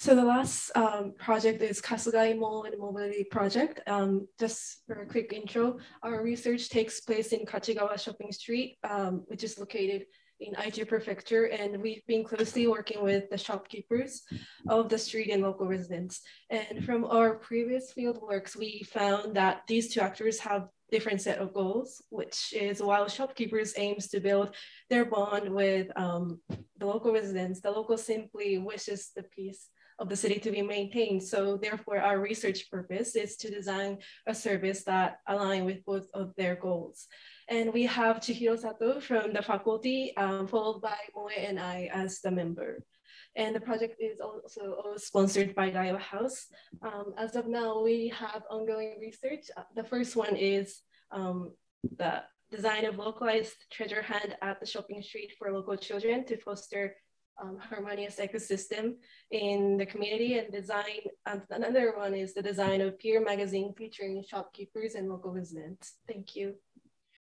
So the last um, project is Kasugai Mall and Mobility Project. Um, just for a quick intro, our research takes place in Kachigawa Shopping Street, um, which is located in Aichi Prefecture, and we've been closely working with the shopkeepers of the street and local residents. And from our previous field works, we found that these two actors have different set of goals, which is while shopkeepers aims to build their bond with um, the local residents, the local simply wishes the peace of the city to be maintained. So therefore our research purpose is to design a service that align with both of their goals. And we have Chihiro Sato from the faculty, um, followed by Moe and I as the member. And the project is also sponsored by Daiwa House. Um, as of now, we have ongoing research. Uh, the first one is um, the design of localized treasure hunt at the shopping street for local children to foster um, harmonious ecosystem in the community and design. And another one is the design of peer magazine featuring shopkeepers and local residents. Thank you.